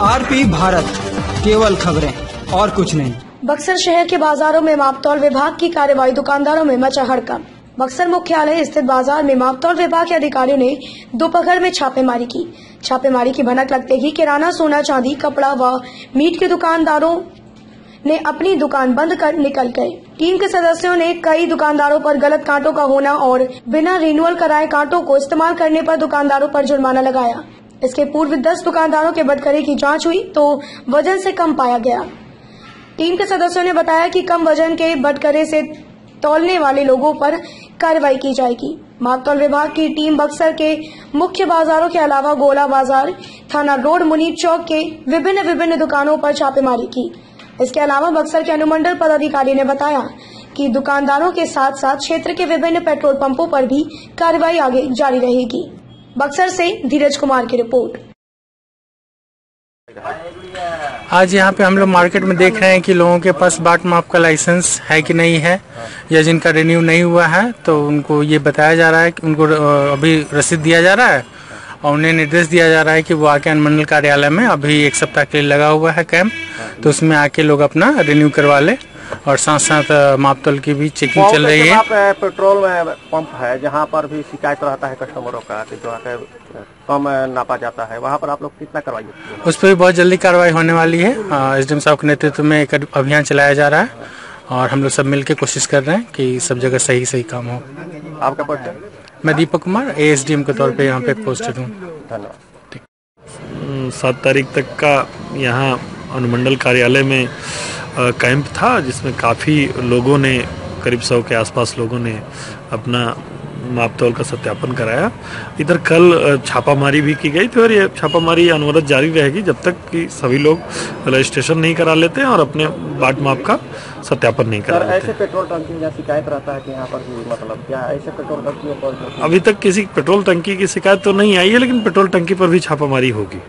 RP Bharat, केवल खबरें और कुछ नहीं। बक्सर शहर के बाजारों में मापतौल विभाग की कार्यवाही, दुकानदारों में मचा हड़कंप। बक्सर मुख्यालय स्थित बाज़ार में मापतौल विभाग के अधिकारियों ने दोपहर में छापेमारी की। छापेमारी की भनक लगते ही किराना, सोना, चांदी, कपड़ा व मीट के दुकानदारों ने अपनी दुकान बंद कर निकल गए टीम के सदस्यों ने कई दुकानदारों पर गलत कांटों का होना और बिना रिन्यूअल कराए कांटों को इस्तेमाल करने पर दुकानदारों पर जुर्माना लगाया। इसके पूर्व 10 दुकानदारों के बटकरे की जाँच हुई तो वज़न से कम पाया गया। टीम के सदस्यों ने बताया कि कम वज़न के बटकरे से तोलने वाले लोगों पर कार्रवाई की जाएगी। मापतौल विभाग की टीम बक्सर के मुख्य बाजारों के अलावा गोला बाज़ार, थाना रोड मुनीर चौक के विभिन्न विभिन्न दुकानों पर छापेमारी की। इसके अलावा बक्सर के अनुमंडल पदाधिकारी ने बताया कि दुकानदारों के साथ साथ क्षेत्र के विभिन्न पेट्रोल पंपों पर भी कार्रवाई आगे जारी रहेगी। बक्सर से धीरज कुमार की रिपोर्ट। आज यहाँ पे हम लोग मार्केट में देख रहे हैं कि लोगों के पास बाट माप का लाइसेंस है कि नहीं है, या जिनका रिन्यू नहीं हुआ है तो उनको ये बताया जा रहा है कि उनको अभी रसीद दिया जा रहा है। और उन्हें निर्देश दिया जा रहा है कि वो आके अनुमंडल कार्यालय में अभी एक सप्ताह के लिए लगा हुआ है कैंप तो उसमें आके लोग अपना रिन्यू करवा ले और साथ साथ मापतल की भी चेकिंग चल रही है। पेट्रोल में पंप है? जहाँ पर भी शिकायत रहता है कस्टमरों का जो है कम नापा जाता है वहाँ पर आप लोग कितना करवाइए? उस पर भी बहुत जल्दी कार्रवाई होने वाली है। एस डी एम साहब के नेतृत्व में एक अभियान चलाया जा रहा है और हम लोग सब मिलकर कोशिश कर रहे हैं कि सब जगह सही सही काम हो। आपका परिचय? मैं दीपक कुमार एएसडीएम के तौर पर यहाँ पे पोस्टेड हूँ। सात तारीख तक का यहाँ अनुमंडल कार्यालय में कैंप था, जिसमें काफ़ी लोगों ने, करीब सौ के आसपास लोगों ने अपना मापतौल का सत्यापन कराया। इधर कल छापामारी भी की गई थी और ये छापामारी अनवरत जारी रहेगी जब तक कि सभी लोग रजिस्ट्रेशन नहीं करा लेते हैं और अपने बाट माप का सत्यापन नहीं करा लेते ऐसे पेट्रोल टंकी में शिकायत रहता है कि यहाँ पर भी मतलब क्या ऐसे पेट्रोल टंकियों पर अभी तक किसी पेट्रोल टंकी की शिकायत तो नहीं आई है लेकिन पेट्रोल टंकी पर भी छापामारी होगी।